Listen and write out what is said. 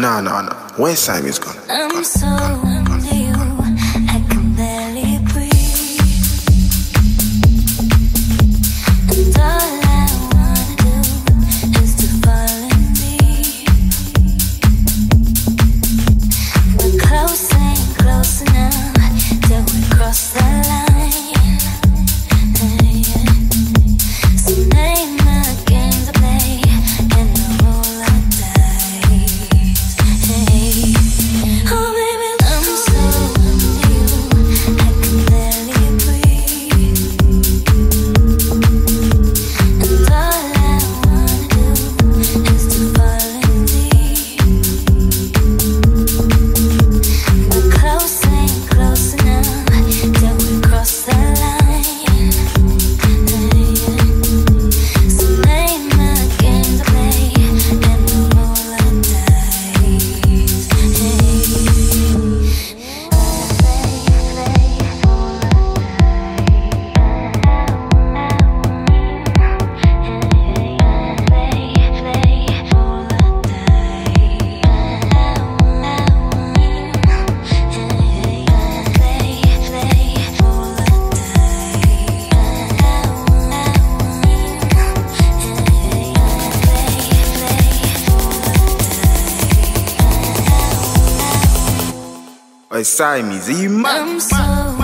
No, no, no. Where's side is gone. I'm gone, so. Gone, gone. Like Siamese, you mad?